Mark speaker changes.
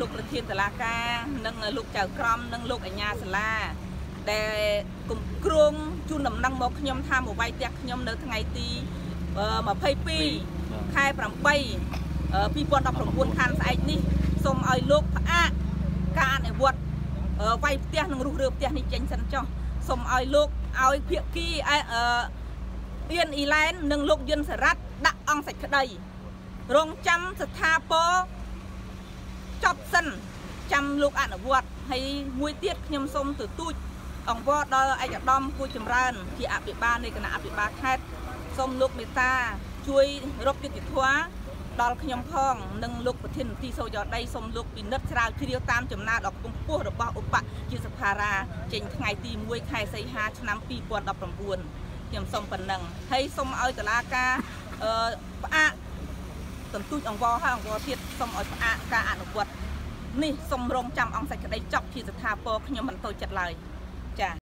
Speaker 1: លោកប្រធានតុលាការនិងលោកចៅក្រមនិងលោកអញ្ញាសាលាដែលគំគ្រងជូនដំណឹងមកខ្ញុំថាមកវាយផ្ទះខ្ញុំនៅថ្ងៃទី22ខែ8 2019ខានស្អែកនេះសូមឲ្យលោកផ្អាកការអនុវត្តវាយផ្ទះនិងរុះរើផ្ទះនេះចេញសិនចុះសូមឲ្យលោកឲ្យភាគីអឺអៀនអ៊ីឡែននិងលោកយុនសរ៉ាត់ដាក់អង្គសេចក្តីរងចាំស្ថាពរចប់សិ នចាំលោកអនុវត្តហើយមួយទៀតខ្ញុំសូមទទូចអង្គវត្តដល់ឯកឧត្តមគូចម្រើន ជាអភិបាលនៃគណៈអភិបាលខេត្តសូមលោកមេត្តាជួយរកយុត្តិធម៌ដល់ខ្ញុំផងនិងលោកប្រធានមន្ត្រីសូយ៉ដីសូមលោកពិនិត្យស្រាវជ្រាវតាមចំណាដ៏ខ្ពស់របស់ឧបជាសភារាចេញថ្ងៃទី1ខែសីហាឆ្នាំ2019ខ្ញុំសូមប៉ុណ្ណឹងហើយសូមឲ្យតឡាការអឺផ្អាកទន្ទូចអង្វរហើយអង្វរទៀតសូមឲ្យផ្អាកការអនុវត្ត នេះសូមរងចាំអង្គសេចក្តីចប់ជាស្ថាពរខ្ញុំមិនតូចចិត្តឡើយ